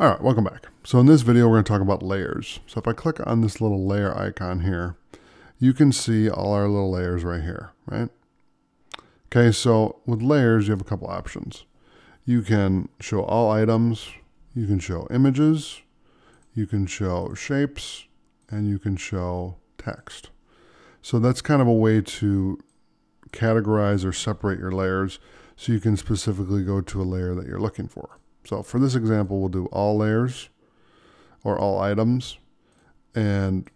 All right, welcome back. So in this video, we're going to talk about layers. So if I click on this little layer icon here, you can see all our little layers right here, right? Okay, so with layers, you have a couple options. You can show all items, you can show images, you can show shapes, and you can show text. So that's kind of a way to categorize or separate your layers so you can specifically go to a layer that you're looking for. So for this example, we'll do all layers or all items. And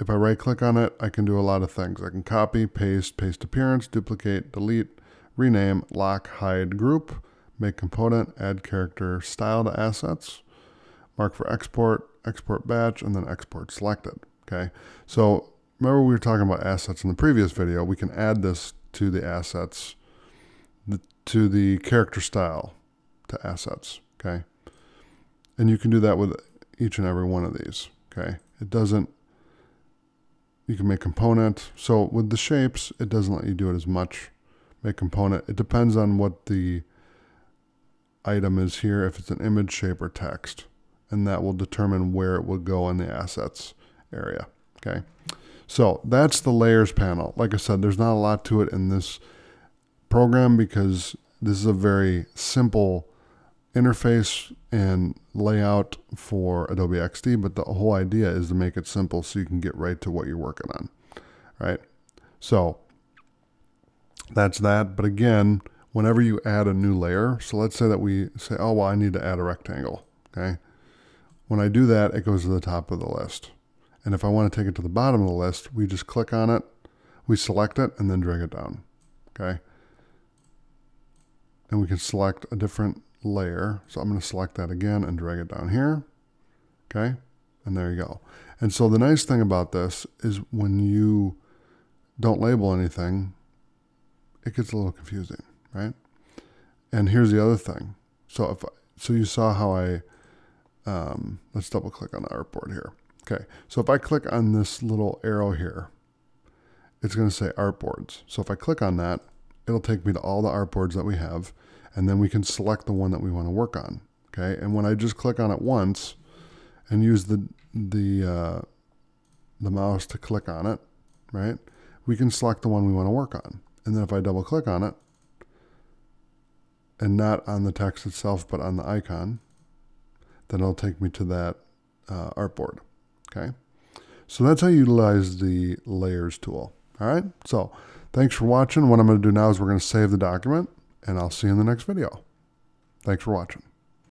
if I right click on it, I can do a lot of things. I can copy, paste, paste appearance, duplicate, delete, rename, lock, hide group, make component, add character style to assets, mark for export, export batch, and then export selected. Okay. So remember we were talking about assets in the previous video. We can add this to the assets to the character style to assets, okay? And you can do that with each and every one of these, okay? It doesn't, you can make component. So with the shapes, it doesn't let you do it as much. Make component. It depends on what the item is here, if it's an image, shape, or text. And that will determine where it will go in the assets area, okay? So that's the layers panel. Like I said, there's not a lot to it in this program because this is a very simple interface and layout for Adobe XD, but the whole idea is to make it simple so you can get right to what you're working on, right? So that's that. But again, whenever you add a new layer, so let's say that we say, oh, well, I need to add a rectangle, okay? When I do that, it goes to the top of the list. And if I want to take it to the bottom of the list, we just click on it, we select it, and then drag it down, okay? And we can select a different layer. So I'm going to select that again and drag it down here. Okay. And there you go. And so the nice thing about this is when you don't label anything, it gets a little confusing, right? And here's the other thing. So if so you saw how I um, let's double click on the artboard here. Okay, so if I click on this little arrow here, it's going to say artboards. So if I click on that, it'll take me to all the artboards that we have, and then we can select the one that we want to work on. Okay, and when I just click on it once and use the the uh, the mouse to click on it, right, we can select the one we want to work on. And then if I double click on it, and not on the text itself, but on the icon, then it'll take me to that uh, artboard. Okay, so that's how you utilize the layers tool. All right, so thanks for watching. What I'm going to do now is we're going to save the document and I'll see you in the next video. Thanks for watching.